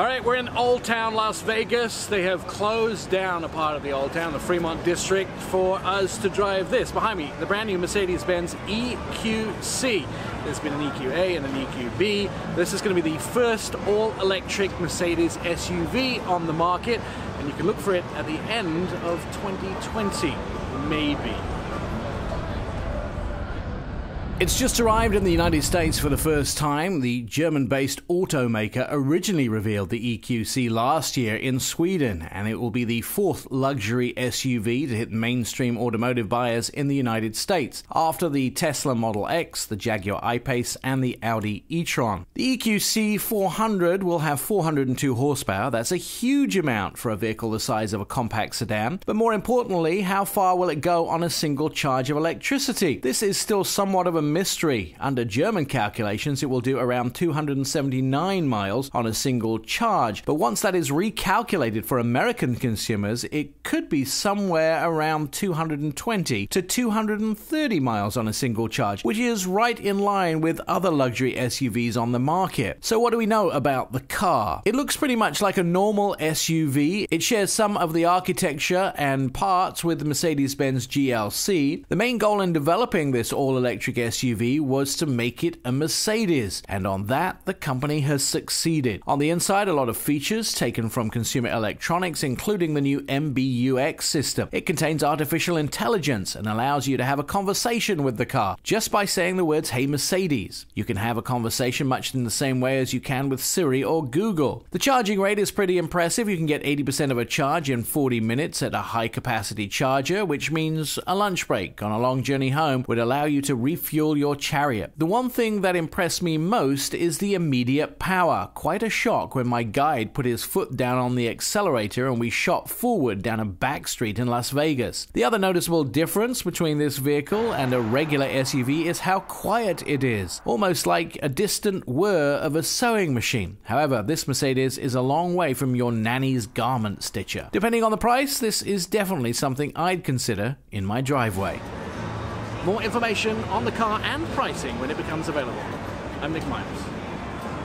All right, we're in Old Town Las Vegas. They have closed down a part of the Old Town, the Fremont District, for us to drive this. Behind me, the brand new Mercedes-Benz EQC. There's been an EQA and an EQB. This is going to be the first all-electric Mercedes SUV on the market, and you can look for it at the end of 2020, maybe. It's just arrived in the United States for the first time. The German based automaker originally revealed the EQC last year in Sweden, and it will be the fourth luxury SUV to hit mainstream automotive buyers in the United States, after the Tesla Model X, the Jaguar I-Pace, and the Audi e-tron. The EQC 400 will have 402 horsepower. That's a huge amount for a vehicle the size of a compact sedan. But more importantly, how far will it go on a single charge of electricity? This is still somewhat of a mystery. Under German calculations, it will do around 279 miles on a single charge. But once that is recalculated for American consumers, it could be somewhere around 220 to 230 miles on a single charge, which is right in line with other luxury SUVs on the market. So, what do we know about the car? It looks pretty much like a normal SUV. It shares some of the architecture and parts with the Mercedes Benz GLC. The main goal in developing this all electric SUV SUV was to make it a Mercedes, and on that, the company has succeeded. On the inside, a lot of features taken from consumer electronics, including the new MBUX system. It contains artificial intelligence and allows you to have a conversation with the car just by saying the words, Hey Mercedes. You can have a conversation much in the same way as you can with Siri or Google. The charging rate is pretty impressive. You can get 80% of a charge in 40 minutes at a high capacity charger, which means a lunch break on a long journey home would allow you to refuel fuel your chariot. The one thing that impressed me most is the immediate power. Quite a shock when my guide put his foot down on the accelerator and we shot forward down a back street in Las Vegas. The other noticeable difference between this vehicle and a regular SUV is how quiet it is, almost like a distant whir of a sewing machine. However, this Mercedes is a long way from your nanny's garment stitcher. Depending on the price, this is definitely something I'd consider in my driveway. More information on the car and pricing when it becomes available. I'm Nik Miles.